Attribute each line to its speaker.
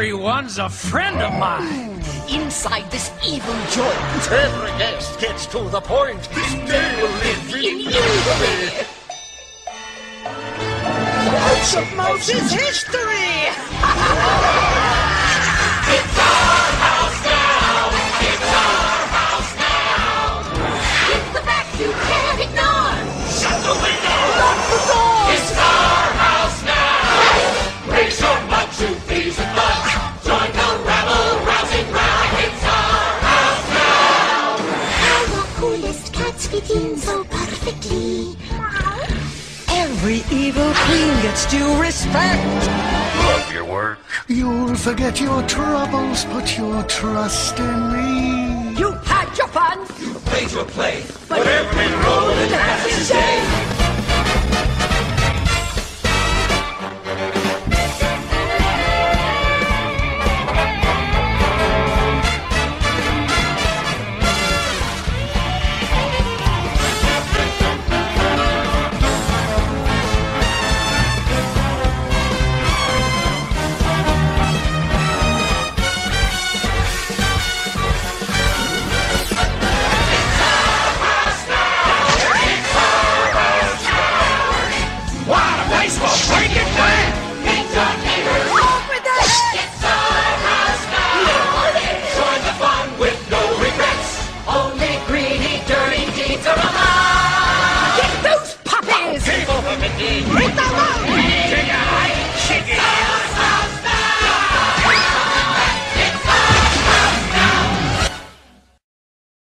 Speaker 1: John's a friend of mine.
Speaker 2: Inside this evil joint,
Speaker 3: Every guest gets to the point. This day will live in infamy.
Speaker 2: House of
Speaker 4: Mouse is history!
Speaker 2: Every evil queen gets due respect.
Speaker 3: Love your work.
Speaker 5: You'll forget your troubles, put your trust in me.
Speaker 2: You had your fun, You
Speaker 3: Played your play. But every road it